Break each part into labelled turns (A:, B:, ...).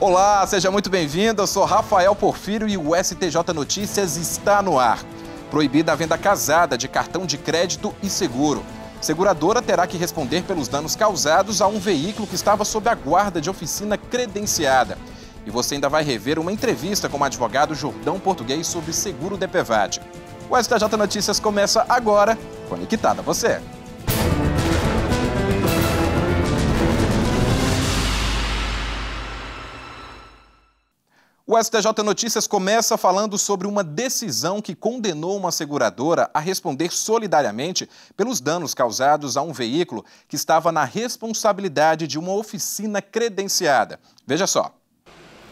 A: Olá, seja muito bem-vindo. Eu sou Rafael Porfírio e o STJ Notícias está no ar. Proibida a venda casada de cartão de crédito e seguro. Seguradora terá que responder pelos danos causados a um veículo que estava sob a guarda de oficina credenciada. E você ainda vai rever uma entrevista com o advogado Jordão Português sobre seguro DPVAT. O STJ Notícias começa agora, conectado a você. O STJ Notícias começa falando sobre uma decisão que condenou uma seguradora a responder solidariamente pelos danos causados a um veículo que estava na responsabilidade de uma oficina credenciada. Veja só.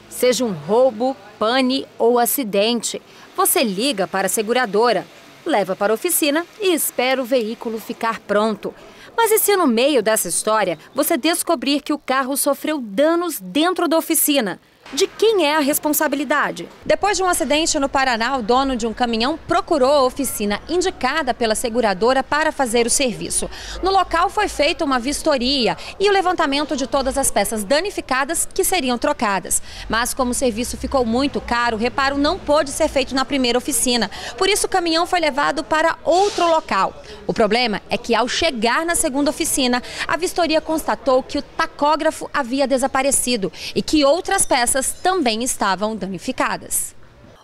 B: Seja um roubo, pane ou acidente, você liga para a seguradora, leva para a oficina e espera o veículo ficar pronto. Mas e se no meio dessa história você descobrir que o carro sofreu danos dentro da oficina? De quem é a responsabilidade? Depois de um acidente no Paraná, o dono de um caminhão procurou a oficina indicada pela seguradora para fazer o serviço. No local foi feita uma vistoria e o levantamento de todas as peças danificadas que seriam trocadas. Mas como o serviço ficou muito caro, o reparo não pôde ser feito na primeira oficina. Por isso o caminhão foi levado para outro local. O problema é que ao chegar na segunda oficina, a vistoria constatou que o tacógrafo havia desaparecido e que outras peças peças também estavam danificadas.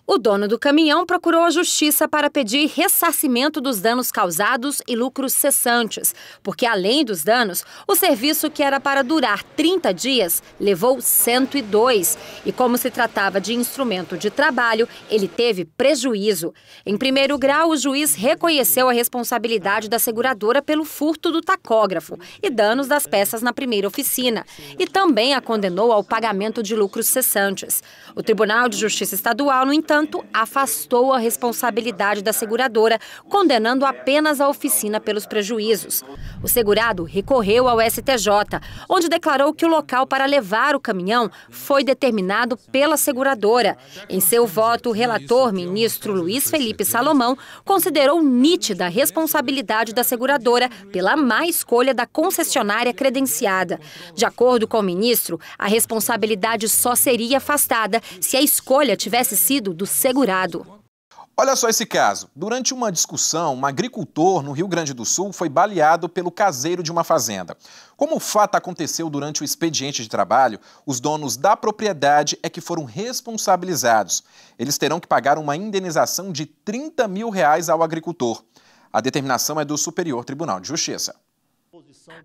B: O dono do caminhão procurou a justiça para pedir ressarcimento dos danos causados e lucros cessantes, porque além dos danos, o serviço que era para durar 30 dias levou 102. E como se tratava de instrumento de trabalho, ele teve prejuízo. Em primeiro grau, o juiz reconheceu a responsabilidade da seguradora pelo furto do tacógrafo e danos das peças na primeira oficina, e também a condenou ao pagamento de lucros cessantes. O Tribunal de Justiça Estadual, no entanto, entanto, afastou a responsabilidade da seguradora, condenando apenas a oficina pelos prejuízos. O segurado recorreu ao STJ, onde declarou que o local para levar o caminhão foi determinado pela seguradora. Em seu voto, o relator, ministro Luiz Felipe Salomão, considerou nítida a responsabilidade da seguradora pela má escolha da concessionária credenciada. De acordo com o ministro, a responsabilidade só seria afastada se a escolha tivesse sido do do segurado.
A: Olha só esse caso. Durante uma discussão, um agricultor no Rio Grande do Sul foi baleado pelo caseiro de uma fazenda. Como o fato aconteceu durante o expediente de trabalho, os donos da propriedade é que foram responsabilizados. Eles terão que pagar uma indenização de 30 mil reais ao agricultor. A determinação é do Superior Tribunal de Justiça.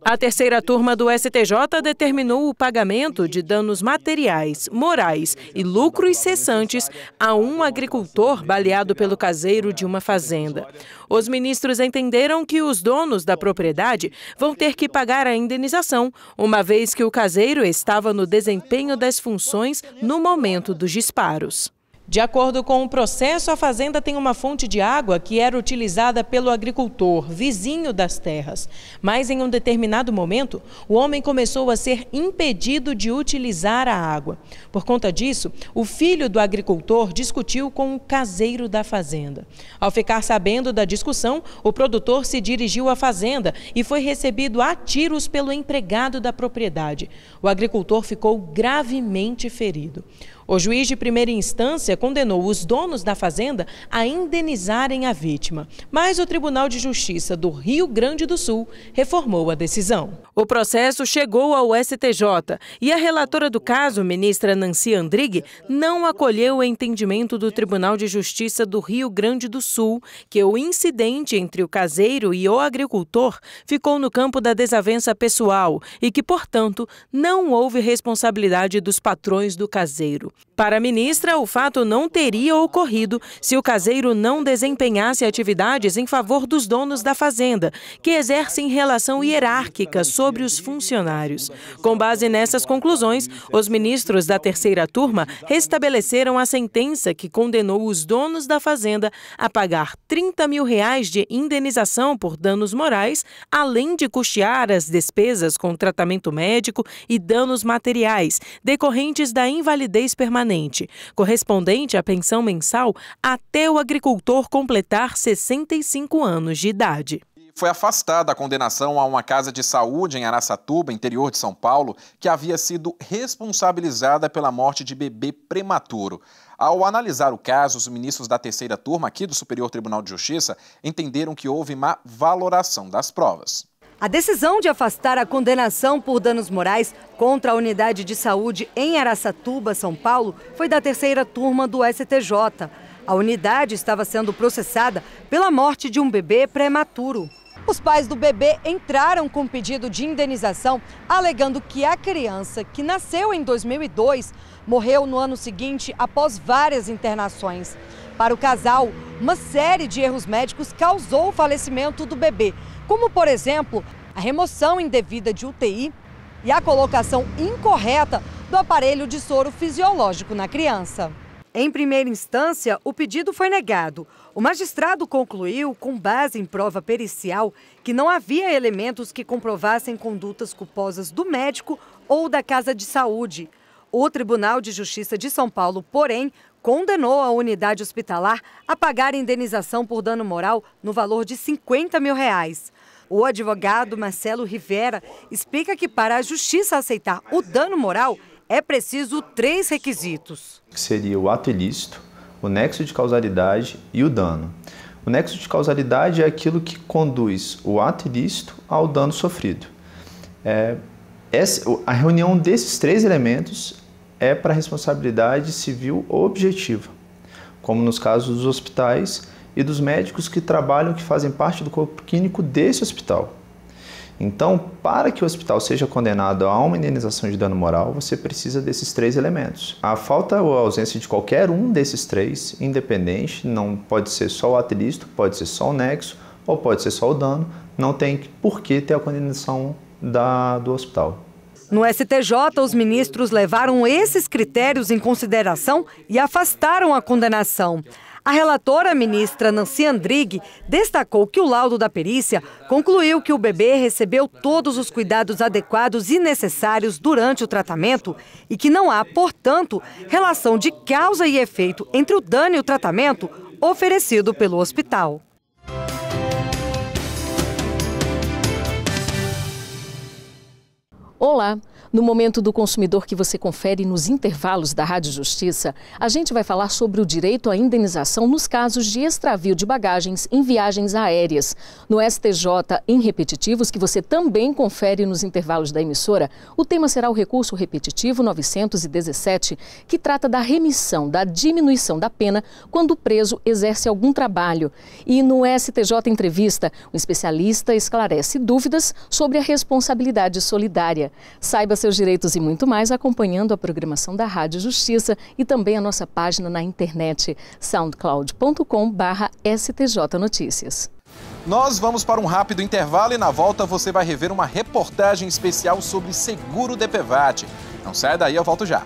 C: A terceira turma do STJ determinou o pagamento de danos materiais, morais e lucros cessantes a um agricultor baleado pelo caseiro de uma fazenda. Os ministros entenderam que os donos da propriedade vão ter que pagar a indenização, uma vez que o caseiro estava no desempenho das funções no momento dos disparos. De acordo com o processo, a fazenda tem uma fonte de água que era utilizada pelo agricultor, vizinho das terras. Mas em um determinado momento, o homem começou a ser impedido de utilizar a água. Por conta disso, o filho do agricultor discutiu com o caseiro da fazenda. Ao ficar sabendo da discussão, o produtor se dirigiu à fazenda e foi recebido a tiros pelo empregado da propriedade. O agricultor ficou gravemente ferido. O juiz de primeira instância condenou os donos da fazenda a indenizarem a vítima, mas o Tribunal de Justiça do Rio Grande do Sul reformou a decisão. O processo chegou ao STJ e a relatora do caso, ministra Nancy Andrighi, não acolheu o entendimento do Tribunal de Justiça do Rio Grande do Sul que o incidente entre o caseiro e o agricultor ficou no campo da desavença pessoal e que, portanto, não houve responsabilidade dos patrões do caseiro. Para a ministra, o fato não teria ocorrido se o caseiro não desempenhasse atividades em favor dos donos da fazenda, que exercem relação hierárquica sobre os funcionários. Com base nessas conclusões, os ministros da terceira turma restabeleceram a sentença que condenou os donos da fazenda a pagar 30 mil reais de indenização por danos morais, além de custear as despesas com tratamento médico e danos materiais decorrentes da invalidez permanente permanente, correspondente à pensão mensal até o agricultor completar 65 anos de idade.
A: Foi afastada a condenação a uma casa de saúde em Araçatuba, interior de São Paulo, que havia sido responsabilizada pela morte de bebê prematuro. Ao analisar o caso, os ministros da terceira turma aqui do Superior Tribunal de Justiça entenderam que houve má valoração das provas.
D: A decisão de afastar a condenação por danos morais contra a unidade de saúde em Araçatuba, São Paulo, foi da terceira turma do STJ. A unidade estava sendo processada pela morte de um bebê prematuro. Os pais do bebê entraram com pedido de indenização, alegando que a criança, que nasceu em 2002, morreu no ano seguinte após várias internações. Para o casal, uma série de erros médicos causou o falecimento do bebê, como, por exemplo, a remoção indevida de UTI e a colocação incorreta do aparelho de soro fisiológico na criança. Em primeira instância, o pedido foi negado. O magistrado concluiu, com base em prova pericial, que não havia elementos que comprovassem condutas culposas do médico ou da casa de saúde. O Tribunal de Justiça de São Paulo, porém, condenou a unidade hospitalar a pagar indenização por dano moral no valor de 50 mil reais. O advogado Marcelo Rivera explica que para a justiça aceitar o dano moral é preciso três requisitos.
E: Que seria o ato ilícito, o nexo de causalidade e o dano. O nexo de causalidade é aquilo que conduz o ato ilícito ao dano sofrido. É, essa, a reunião desses três elementos é para responsabilidade civil objetiva, como nos casos dos hospitais e dos médicos que trabalham, que fazem parte do corpo clínico desse hospital. Então, para que o hospital seja condenado a uma indenização de dano moral, você precisa desses três elementos. A falta ou a ausência de qualquer um desses três, independente, não pode ser só o ato ilícito, pode ser só o nexo ou pode ser só o dano, não tem por que ter a condenação da, do hospital.
D: No STJ, os ministros levaram esses critérios em consideração e afastaram a condenação. A relatora, ministra Nancy Andrighi, destacou que o laudo da perícia concluiu que o bebê recebeu todos os cuidados adequados e necessários durante o tratamento e que não há, portanto, relação de causa e efeito entre o dano e o tratamento oferecido pelo hospital.
F: Olá! No momento do consumidor que você confere nos intervalos da Rádio Justiça, a gente vai falar sobre o direito à indenização nos casos de extravio de bagagens em viagens aéreas. No STJ em repetitivos, que você também confere nos intervalos da emissora, o tema será o recurso repetitivo 917, que trata da remissão, da diminuição da pena quando o preso exerce algum trabalho. E no STJ Entrevista, o especialista esclarece dúvidas sobre a responsabilidade solidária. Saiba seus direitos e muito mais acompanhando a programação da Rádio Justiça e também a nossa página na internet soundcloud.com/stj notícias.
A: Nós vamos para um rápido intervalo e na volta você vai rever uma reportagem especial sobre seguro DPVAT. Não sai daí, eu volto já.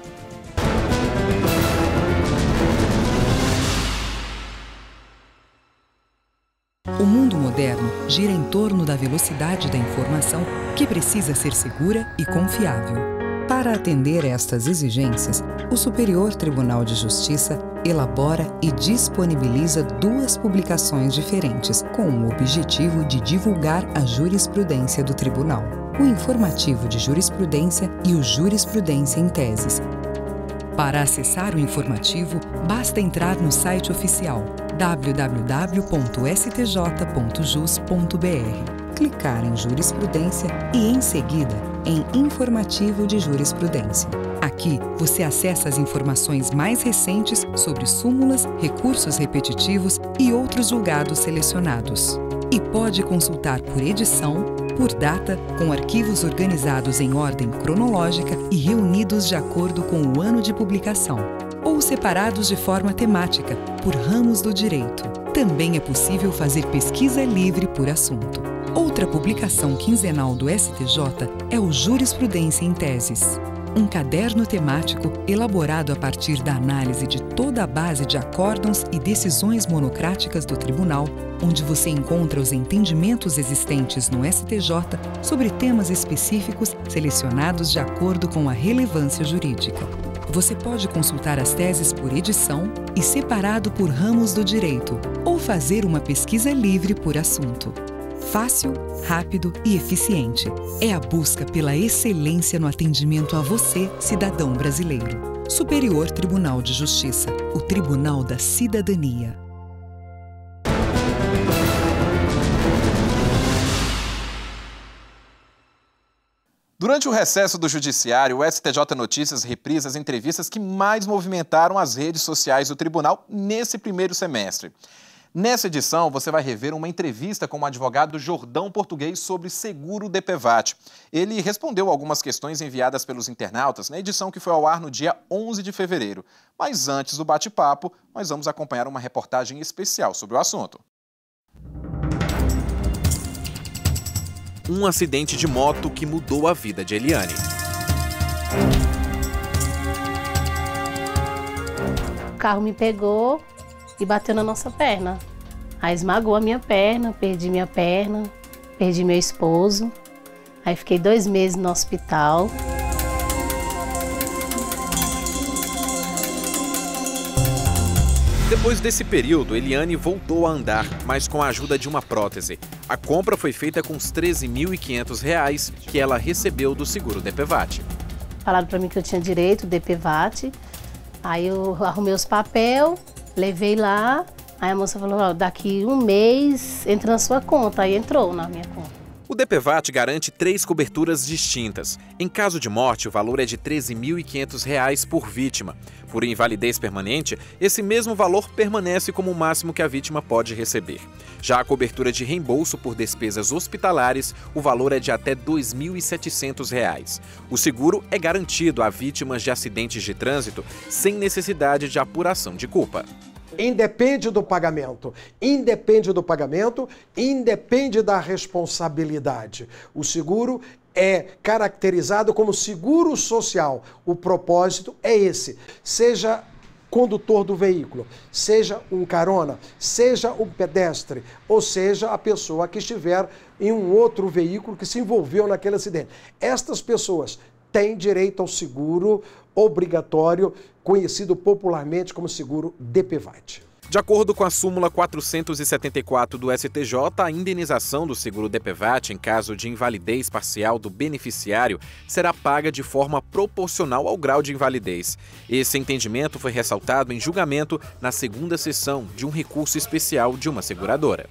G: Gira em torno da velocidade da informação que precisa ser segura e confiável. Para atender estas exigências, o Superior Tribunal de Justiça elabora e disponibiliza duas publicações diferentes com o objetivo de divulgar a jurisprudência do Tribunal: o Informativo de Jurisprudência e o Jurisprudência em Teses. Para acessar o informativo, basta entrar no site oficial www.stj.jus.br, clicar em Jurisprudência e, em seguida, em Informativo de Jurisprudência. Aqui você acessa as informações mais recentes sobre súmulas, recursos repetitivos e outros julgados selecionados. E pode consultar por edição, por data, com arquivos organizados em ordem cronológica e reunidos de acordo com o ano de publicação ou separados de forma temática, por ramos do direito. Também é possível fazer pesquisa livre por assunto. Outra publicação quinzenal do STJ é o Jurisprudência em Teses, um caderno temático elaborado a partir da análise de toda a base de acórdãos e decisões monocráticas do Tribunal, onde você encontra os entendimentos existentes no STJ sobre temas específicos selecionados de acordo com a relevância jurídica. Você pode consultar as teses por edição e separado por ramos do direito, ou fazer uma pesquisa livre por assunto. fácil, rápido e eficiente. É a busca pela excelência no atendimento a você, cidadão brasileiro. Superior Tribunal de Justiça, o Tribunal da Cidadania.
A: Durante o recesso do Judiciário, o STJ Notícias reprisa as entrevistas que mais movimentaram as redes sociais do tribunal nesse primeiro semestre. Nessa edição, você vai rever uma entrevista com o advogado Jordão Português sobre seguro DPVAT. Ele respondeu algumas questões enviadas pelos internautas na edição que foi ao ar no dia 11 de fevereiro. Mas antes do bate-papo, nós vamos acompanhar uma reportagem especial sobre o assunto. Um acidente de moto que mudou a vida de Eliane.
H: O carro me pegou, e bateu na nossa perna. Aí esmagou a minha perna, perdi minha perna, perdi meu esposo. Aí fiquei dois meses no hospital.
A: Depois desse período, Eliane voltou a andar, mas com a ajuda de uma prótese. A compra foi feita com os R$ 13.500 que ela recebeu do seguro DPVAT.
H: Falaram para mim que eu tinha direito DPVAT. Aí eu arrumei os papéis, Levei lá, aí a moça falou, daqui um mês entra na sua conta. Aí entrou na minha conta.
A: O DPVAT garante três coberturas distintas. Em caso de morte, o valor é de R$ 13.500 por vítima. Por invalidez permanente, esse mesmo valor permanece como o máximo que a vítima pode receber. Já a cobertura de reembolso por despesas hospitalares, o valor é de até R$ 2.700. O seguro é garantido a vítimas de acidentes de trânsito sem necessidade de apuração de culpa.
I: Independe do pagamento. Independe do pagamento, independe da responsabilidade. O seguro é caracterizado como seguro social. O propósito é esse. Seja condutor do veículo, seja um carona, seja um pedestre, ou seja a pessoa que estiver em um outro veículo que se envolveu naquele acidente. Estas pessoas têm direito ao seguro obrigatório, conhecido popularmente como seguro DPVAT.
A: De acordo com a súmula 474 do STJ, a indenização do seguro DPVAT em caso de invalidez parcial do beneficiário será paga de forma proporcional ao grau de invalidez. Esse entendimento foi ressaltado em julgamento na segunda sessão de um recurso especial de uma seguradora.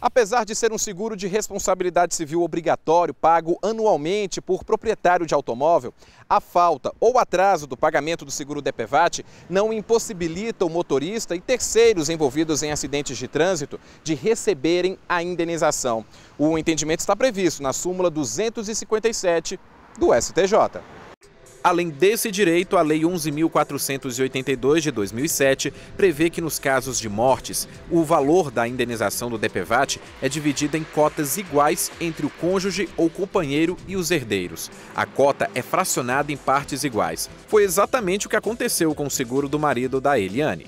A: Apesar de ser um seguro de responsabilidade civil obrigatório pago anualmente por proprietário de automóvel, a falta ou atraso do pagamento do seguro DPVAT não impossibilita o motorista e terceiros envolvidos em acidentes de trânsito de receberem a indenização. O entendimento está previsto na súmula 257 do STJ. Além desse direito, a Lei 11.482 de 2007 prevê que nos casos de mortes, o valor da indenização do DPVAT é dividido em cotas iguais entre o cônjuge ou companheiro e os herdeiros. A cota é fracionada em partes iguais. Foi exatamente o que aconteceu com o seguro do marido da Eliane.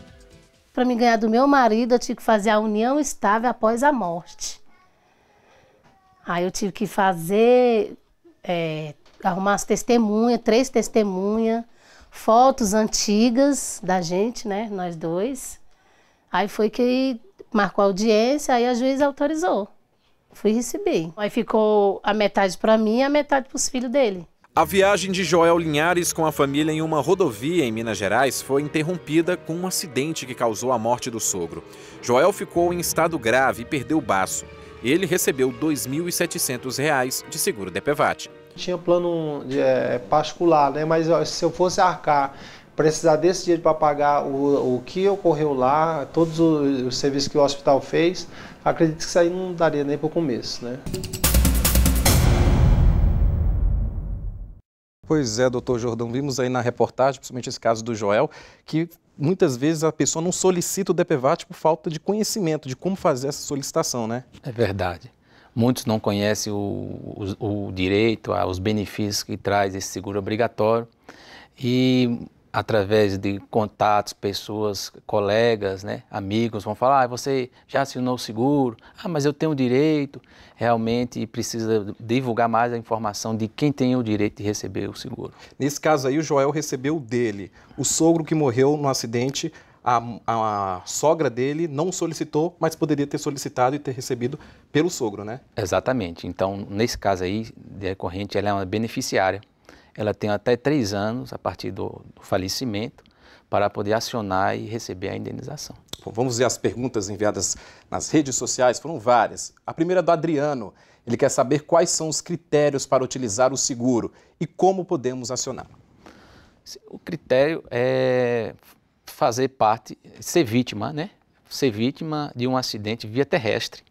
H: Para me ganhar do meu marido, eu tive que fazer a união estável após a morte. Aí eu tive que fazer é, arrumar as testemunhas, três testemunhas, fotos antigas da gente, né, nós dois. Aí foi que marcou a audiência, aí a juíza autorizou. Fui receber. Aí ficou a metade para mim e a metade para os filhos dele.
A: A viagem de Joel Linhares com a família em uma rodovia em Minas Gerais foi interrompida com um acidente que causou a morte do sogro. Joel ficou em estado grave e perdeu o baço. Ele recebeu R$ 2.700 de seguro DPVAT
J: tinha plano de, é, particular, né? Mas ó, se eu fosse arcar, precisar desse dinheiro para pagar o, o que ocorreu lá, todos os, os serviços que o hospital fez, acredito que isso aí não daria nem para o começo, né?
A: Pois é, doutor Jordão, vimos aí na reportagem, principalmente esse caso do Joel, que muitas vezes a pessoa não solicita o DPVAT por falta de conhecimento de como fazer essa solicitação, né?
K: É verdade. Muitos não conhecem o, o, o direito, os benefícios que traz esse seguro obrigatório. E através de contatos, pessoas, colegas, né, amigos, vão falar, ah, você já assinou o seguro, ah, mas eu tenho direito, realmente precisa divulgar mais a informação de quem tem o direito de receber o seguro.
A: Nesse caso aí, o Joel recebeu dele, o sogro que morreu no acidente,
L: a, a, sogra dele não solicitou, mas poderia ter solicitado e ter recebido pelo sogro, né?
K: Exatamente. Então, nesse caso aí, decorrente, ela é uma beneficiária. Ela tem até três anos a partir do, do falecimento para poder acionar e receber a indenização.
L: Bom, vamos ver as perguntas enviadas nas redes sociais, foram várias. A primeira é do Adriano. Ele quer saber quais são os critérios para utilizar o seguro e como podemos acioná-lo.
K: O critério é fazer parte, ser vítima, né? Ser vítima de um acidente via terrestre.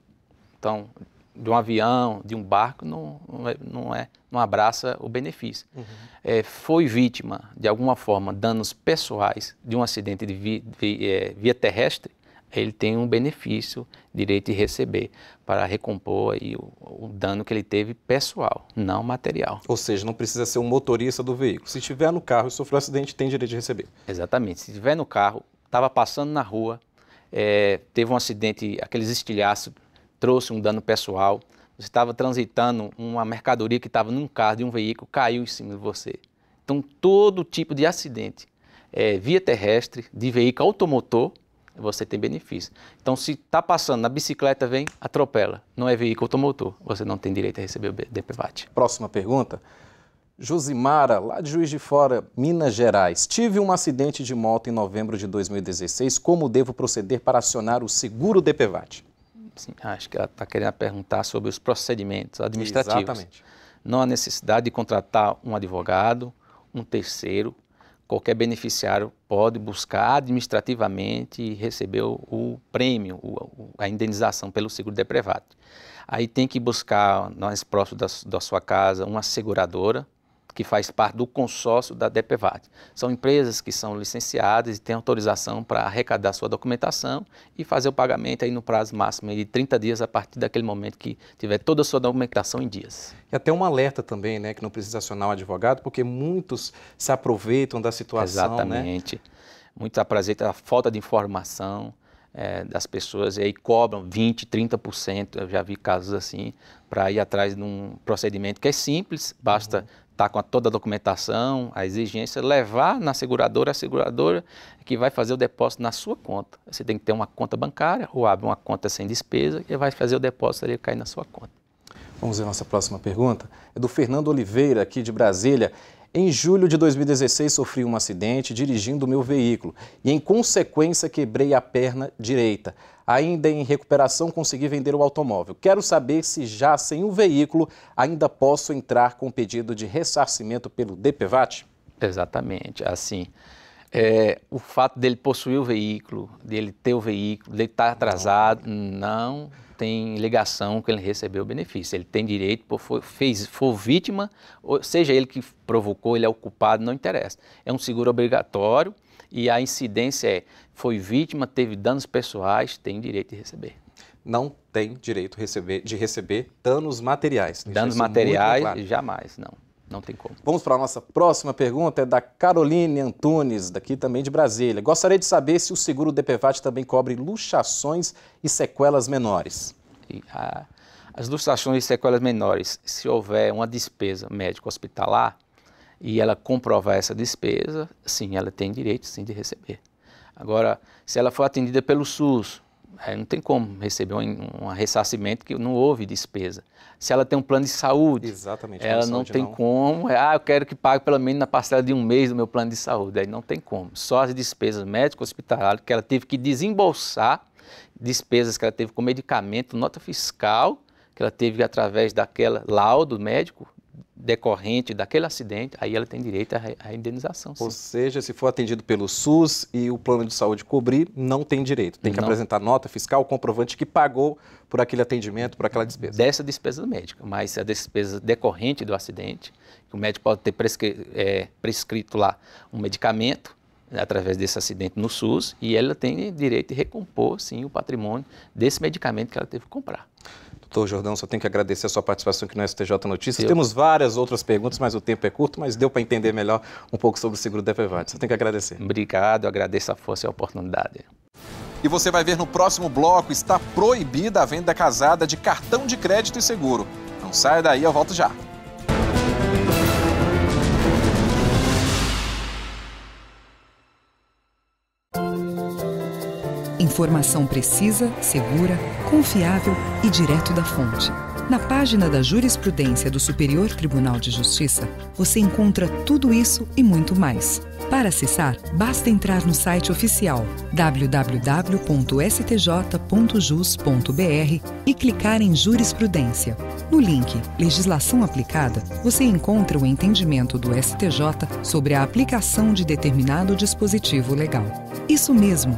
K: Então, de um avião, de um barco, não, não, é, não, é, não abraça o benefício. Uhum. É, foi vítima, de alguma forma, danos pessoais de um acidente de via, é, via terrestre, ele tem um benefício, direito de receber, para recompor aí o, o, dano que ele teve pessoal, não material.
L: Ou seja, não precisa ser um motorista do veículo. Se estiver no carro e sofreu um acidente, tem direito de receber.
K: Exatamente. Se estiver no carro, estava passando na rua, é, teve um acidente, aqueles estilhaços, trouxe um dano pessoal, você estava transitando uma mercadoria que estava num carro de um veículo, caiu em cima de você. Então, todo tipo de acidente, é, via terrestre, de veículo automotor, você tem benefício. Então, se está passando na bicicleta, vem, atropela. Não é veículo automotor, você não tem direito a receber o DPVAT.
L: Próxima pergunta. Josimara, lá de Juiz de Fora, Minas Gerais. Tive um acidente de moto em novembro de 2016. Como devo proceder para acionar o seguro DPVAT?
K: Sim, acho que ela está querendo perguntar sobre os procedimentos administrativos.
L: Exatamente.
K: Não há necessidade de contratar um advogado, um terceiro qualquer beneficiário pode buscar administrativamente e receber o, o prêmio, o, a indenização pelo seguro de privado. Aí tem que buscar, mais próximo da, da sua casa, uma seguradora que faz parte do consórcio da DPVAT. São empresas que são licenciadas e têm autorização para arrecadar sua documentação e fazer o pagamento aí no prazo máximo de 30 dias a partir daquele momento que tiver toda a sua documentação em dias.
L: E até um alerta também, né, que não precisa acionar um advogado, porque muitos se aproveitam da situação,
K: né? Exatamente. Né? Muitos aproveitam a falta de informação, é, das pessoas e aí cobram 20%, 30%, eu já vi casos assim, para ir atrás de um procedimento que é simples, basta uhum está com a, toda a documentação, a exigência, levar na seguradora, a seguradora que vai fazer o depósito na sua conta. Você tem que ter uma conta bancária ou abre uma conta sem despesa e vai fazer o depósito ali cair na sua conta.
L: Vamos ver nossa próxima pergunta. É do Fernando Oliveira, aqui de Brasília. Em julho de 2016, sofri um acidente dirigindo meu veículo e, em consequência, quebrei a perna direita. Ainda em recuperação, consegui vender o automóvel. Quero saber se, já sem o veículo, ainda posso entrar com pedido de ressarcimento pelo DPVAT?
K: Exatamente. Assim, é, o fato dele possuir o veículo, dele ter o veículo, dele estar atrasado, não tem ligação que ele recebeu o benefício. Ele tem direito, por for, fez, for vítima, ou seja ele que provocou, ele é o culpado, não interessa. É um seguro obrigatório e a incidência é, foi vítima, teve danos pessoais, tem direito de receber.
L: Não tem direito de receber, de receber danos materiais.
K: Danos materiais, claro. jamais, não. Não tem como.
L: Vamos para a nossa próxima pergunta, é da Caroline Antunes, daqui também de Brasília. Gostaria de saber se o seguro DPVAT também cobre luxações e sequelas menores.
K: E a, as luxações e sequelas menores, se houver uma despesa médico-hospitalar e ela comprovar essa despesa, sim, ela tem direito sim de receber. Agora, se ela for atendida pelo SUS, Aí não tem como receber um, um, ressarcimento que não houve despesa. Se ela tem um plano de saúde,
L: Exatamente,
K: ela não tem não. como. Ah, eu quero que pague pelo menos na parcela de um mês do meu plano de saúde. Aí não tem como. Só as despesas médico-hospitalárias que ela teve que desembolsar, despesas que ela teve com medicamento, nota fiscal, que ela teve através daquela laudo médico, decorrente daquele acidente, aí ela tem direito à indenização.
L: Sim. Ou seja, se for atendido pelo SUS e o plano de saúde cobrir, não tem direito. Tem que não. apresentar nota fiscal, comprovante que pagou por aquele atendimento, por aquela despesa.
K: Dessa despesa médica, mas se a despesa decorrente do acidente, o médico pode ter prescri é, prescrito lá um medicamento, através desse acidente no SUS e ela tem direito de recompor, sim, o patrimônio desse medicamento que ela teve que comprar.
L: Doutor Jordão, só tenho que agradecer a sua participação aqui no STJ Notícias. Eu... Temos várias outras perguntas, mas o tempo é curto, mas deu para entender melhor um pouco sobre o seguro da FEVAT. Só tenho que agradecer.
K: Obrigado, agradeço a força e a oportunidade.
L: E você vai ver no próximo bloco, está proibida a venda casada de cartão de crédito e seguro. Não saia daí, eu volto já.
G: Informação precisa, segura, confiável e direto da fonte. Na página da jurisprudência do Superior Tribunal de Justiça, você encontra tudo isso e muito mais. Para acessar, basta entrar no site oficial www.stj.jus.br e clicar em Jurisprudência. No link Legislação Aplicada, você encontra o entendimento do STJ sobre a aplicação de determinado dispositivo legal. Isso mesmo,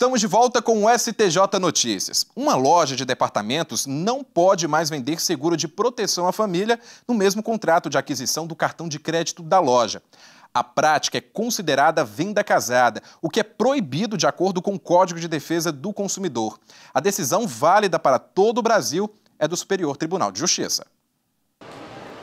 A: Estamos de volta com o STJ Notícias. Uma loja de departamentos não pode mais vender seguro de proteção à família no mesmo contrato de aquisição do cartão de crédito da loja. A prática é considerada venda casada, o que é proibido de acordo com o Código de Defesa do Consumidor. A decisão válida para todo o Brasil é do Superior Tribunal de Justiça.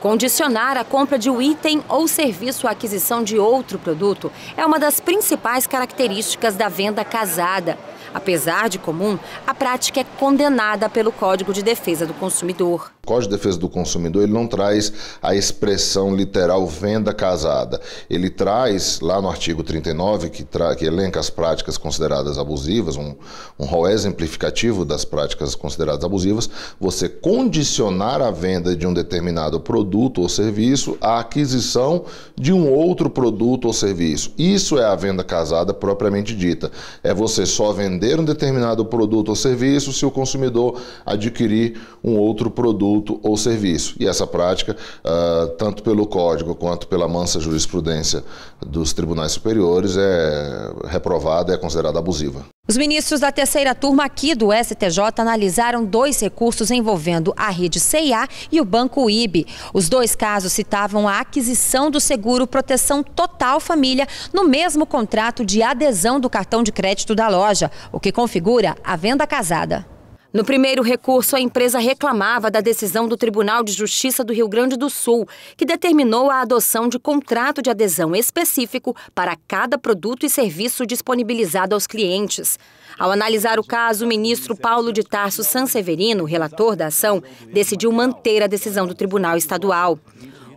B: Condicionar a compra de um item ou serviço à aquisição de outro produto é uma das principais características da venda casada. Apesar de comum, a prática é condenada pelo Código de Defesa do Consumidor.
M: O Código de Defesa do Consumidor ele não traz a expressão literal venda casada. Ele traz, lá no artigo 39, que, tra que elenca as práticas consideradas abusivas, um, um rol exemplificativo das práticas consideradas abusivas, você condicionar a venda de um determinado produto ou serviço à aquisição de um outro produto ou serviço. Isso é a venda casada propriamente dita. É você só vender vender um determinado produto ou serviço se o consumidor adquirir um outro produto ou serviço. E essa prática, uh, tanto pelo Código quanto pela mansa jurisprudência dos tribunais superiores, é reprovada e é considerada abusiva.
B: Os ministros da terceira turma aqui do STJ analisaram dois recursos envolvendo a rede CIA e o Banco IB. Os dois casos citavam a aquisição do seguro Proteção Total Família no mesmo contrato de adesão do cartão de crédito da loja, o que configura a venda casada. No primeiro recurso, a empresa reclamava da decisão do Tribunal de Justiça do Rio Grande do Sul, que determinou a adoção de contrato de adesão específico para cada produto e serviço disponibilizado aos clientes. Ao analisar o caso, o ministro Paulo de Tarso Sanseverino, relator da ação, decidiu manter a decisão do Tribunal Estadual.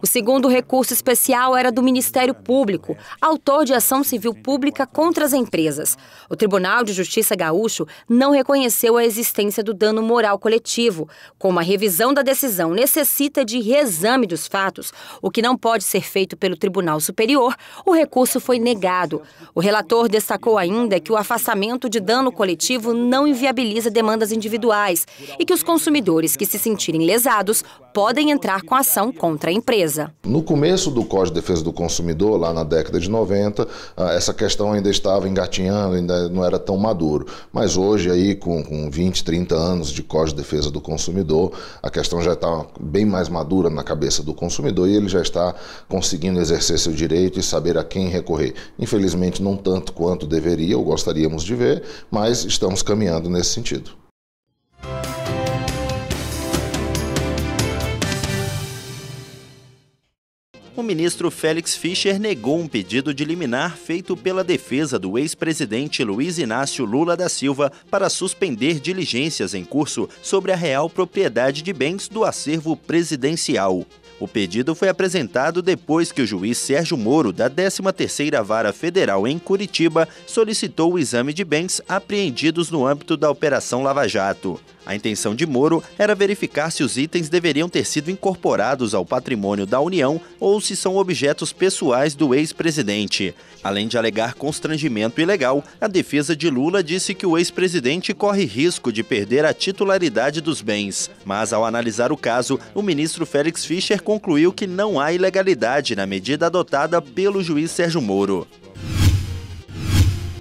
B: O segundo recurso especial era do Ministério Público, autor de ação civil pública contra as empresas. O Tribunal de Justiça Gaúcho não reconheceu a existência do dano moral coletivo. Como a revisão da decisão necessita de reexame dos fatos, o que não pode ser feito pelo Tribunal Superior, o recurso foi negado. O relator destacou ainda que o afastamento de dano coletivo não inviabiliza demandas individuais e que os consumidores que se sentirem lesados podem entrar com ação contra a empresa.
M: No começo do Código de Defesa do Consumidor, lá na década de 90, ah, essa questão ainda estava engatinhando, ainda não era tão maduro. Mas hoje, aí, com, com 20, 30 anos de Código de Defesa do Consumidor, a questão já está bem mais madura na cabeça do consumidor e ele já está conseguindo exercer seu direito e saber a quem recorrer. Infelizmente, não tanto quanto deveria ou gostaríamos de ver, mas estamos caminhando nesse sentido.
N: O ministro Félix Fischer negou um pedido de liminar feito pela defesa do ex-presidente Luiz Inácio Lula da Silva para suspender diligências em curso sobre a real propriedade de bens do acervo presidencial. O pedido foi apresentado depois que o juiz Sérgio Moro, da 13ª Vara Federal em Curitiba, solicitou o exame de bens apreendidos no âmbito da Operação Lava Jato. A intenção de Moro era verificar se os itens deveriam ter sido incorporados ao patrimônio da União ou se são objetos pessoais do ex-presidente. Além de alegar constrangimento ilegal, a defesa de Lula disse que o ex-presidente corre risco de perder a titularidade dos bens. Mas, ao analisar o caso, o ministro Félix Fischer concluiu que não há ilegalidade na medida adotada pelo juiz Sérgio Moro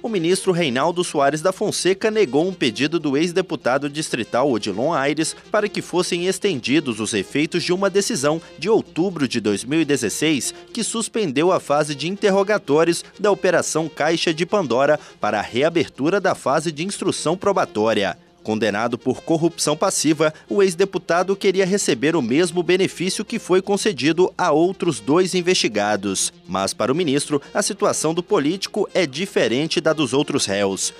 N: o ministro Reinaldo Soares da Fonseca negou um pedido do ex-deputado distrital Odilon Aires para que fossem estendidos os efeitos de uma decisão de outubro de 2016 que suspendeu a fase de interrogatórios da Operação Caixa de Pandora para a reabertura da fase de instrução probatória. Condenado por corrupção passiva, o ex-deputado queria receber o mesmo benefício que foi concedido a outros dois investigados. Mas, para o ministro, a situação do político é diferente da dos outros réus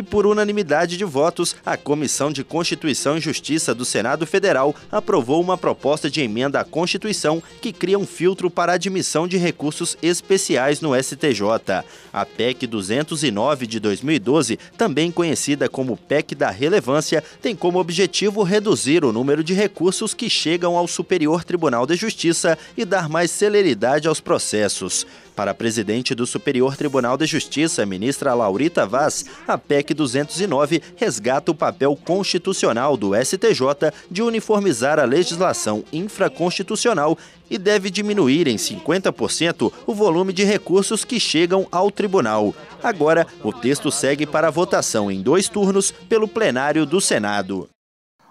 N: e por unanimidade de votos, a Comissão de Constituição e Justiça do Senado Federal aprovou uma proposta de emenda à Constituição que cria um filtro para admissão de recursos especiais no STJ. A PEC 209 de 2012, também conhecida como PEC da Relevância, tem como objetivo reduzir o número de recursos que chegam ao Superior Tribunal de Justiça e dar mais celeridade aos processos. Para a presidente do Superior Tribunal de Justiça, ministra Laurita Vaz, a PEC 209 resgata o papel constitucional do STJ de uniformizar a legislação infraconstitucional e deve diminuir em 50% o volume de recursos que chegam ao tribunal. Agora, o texto segue para votação em dois turnos pelo plenário do Senado.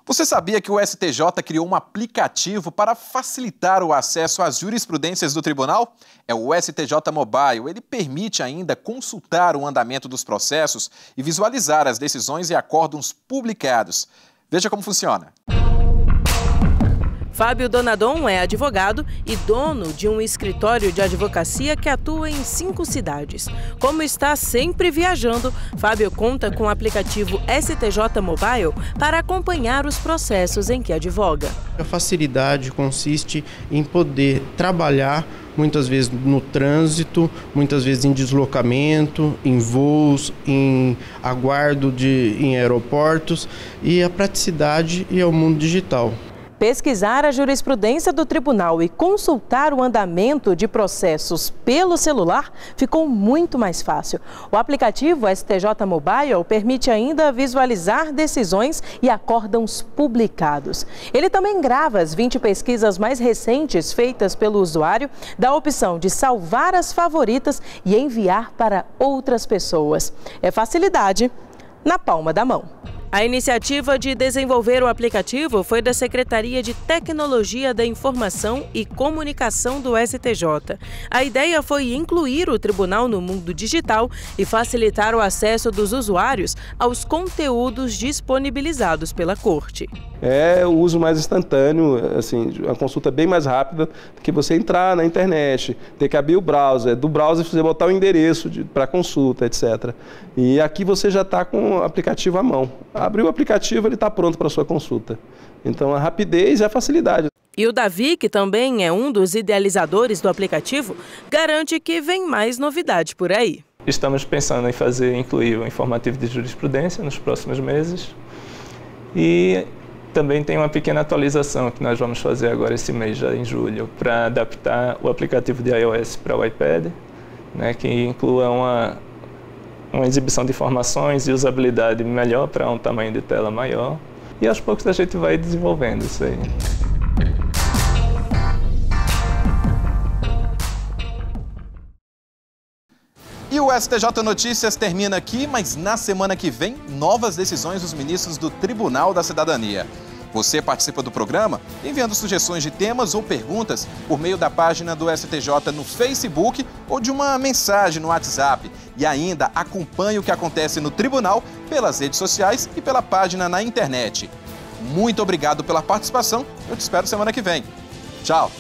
A: Você sabia que o STJ criou um aplicativo para facilitar o acesso às jurisprudências do tribunal? É o STJ Mobile. Ele permite ainda consultar o andamento dos processos e visualizar as decisões e acórdãos publicados. Veja como funciona.
C: Fábio Donadon é advogado e dono de um escritório de advocacia que atua em cinco cidades. Como está sempre viajando, Fábio conta com o aplicativo STJ Mobile para acompanhar os processos em que advoga.
O: A facilidade consiste em poder trabalhar muitas vezes no trânsito, muitas vezes em deslocamento, em voos, em aguardo de, em aeroportos e a praticidade e ao mundo digital.
C: Pesquisar a jurisprudência do tribunal e consultar o andamento de processos pelo celular ficou muito mais fácil. O aplicativo STJ Mobile permite ainda visualizar decisões e acórdãos publicados. Ele também grava as 20 pesquisas mais recentes feitas pelo usuário, dá a opção de salvar as favoritas e enviar para outras pessoas. É facilidade na palma da mão. A iniciativa de desenvolver o aplicativo foi da Secretaria de Tecnologia da Informação e Comunicação do STJ. A ideia foi incluir o tribunal no mundo digital e facilitar o acesso dos usuários aos conteúdos disponibilizados pela Corte.
P: É o uso mais instantâneo, assim, a consulta bem mais rápida do que você entrar na internet, ter que abrir o browser, do browser você botar o endereço para consulta, etc. E aqui você já está com o aplicativo à mão abriu o aplicativo, ele está pronto para a sua consulta. Então, a rapidez e a facilidade.
C: E o Davi, que também é um dos idealizadores do aplicativo, garante que vem mais novidade por aí.
Q: Estamos pensando em fazer, incluir o informativo de jurisprudência nos próximos meses. E também tem uma pequena atualização que nós vamos fazer agora esse mês, já em julho, para adaptar o aplicativo de iOS para o iPad, né, que inclua uma uma exibição de informações e usabilidade melhor para um tamanho de tela maior. E aos poucos a gente vai desenvolvendo isso aí.
A: O STJ Notícias termina aqui, mas na semana que vem, novas decisões dos ministros do Tribunal da Cidadania. Você participa do programa enviando sugestões de temas ou perguntas por meio da página do STJ no Facebook ou de uma mensagem no WhatsApp. E ainda acompanhe o que acontece no tribunal pelas redes sociais e pela página na internet. Muito obrigado pela participação. Eu te espero semana que vem. Tchau!